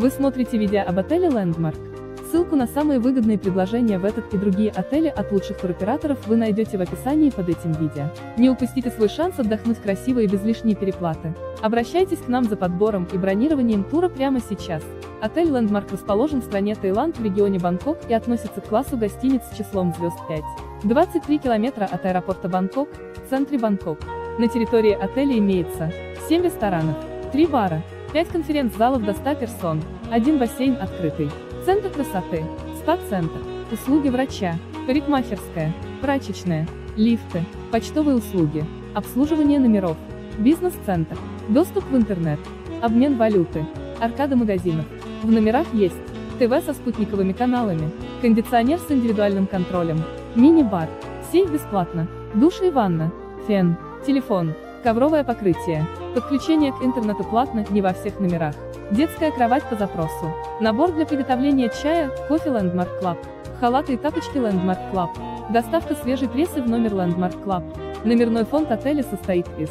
Вы смотрите видео об отеле Landmark. Ссылку на самые выгодные предложения в этот и другие отели от лучших туроператоров вы найдете в описании под этим видео. Не упустите свой шанс отдохнуть красиво и без лишней переплаты. Обращайтесь к нам за подбором и бронированием тура прямо сейчас. Отель Landmark расположен в стране Таиланд в регионе Бангкок и относится к классу гостиниц с числом звезд 5. 23 километра от аэропорта Бангкок, в центре Бангкок. На территории отеля имеется 7 ресторанов, 3 бара, 5 конференц-залов до 100 персон, 1 бассейн открытый, центр красоты, спа-центр, услуги врача, парикмахерская, прачечная, лифты, почтовые услуги, обслуживание номеров, бизнес-центр, доступ в интернет, обмен валюты, аркада магазинов. В номерах есть ТВ со спутниковыми каналами, кондиционер с индивидуальным контролем, мини-бар, сейф бесплатно, душ и ванна, фен, телефон, ковровое покрытие, подключение к интернету платно, не во всех номерах, детская кровать по запросу, набор для приготовления чая, кофе Landmark Club, халаты и тапочки Landmark Club, доставка свежей прессы в номер Landmark Club. Номерной фонд отеля состоит из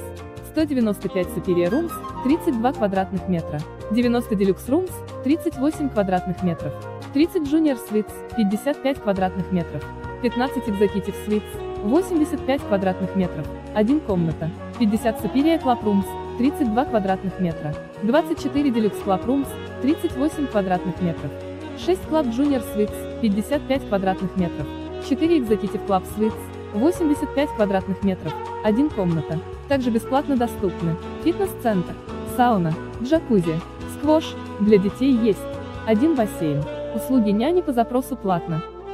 195 Superior Rooms, 32 квадратных метра, 90 Deluxe Rooms, 38 квадратных метров, 30 Junior Suites, 55 квадратных метров, 15 Executive Suites, 85 квадратных метров, 1 комната, 50 Superior Club Rooms, 32 квадратных метра, 24 Deluxe Club Rooms, 38 квадратных метров, 6 Club Junior Suites, 55 квадратных метров, 4 Executive Club Suites, 85 квадратных метров, 1 комната. Также бесплатно доступны фитнес-центр, сауна, джакузи, сквош, для детей есть, один бассейн, услуги няни по запросу платно.